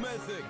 Mythic.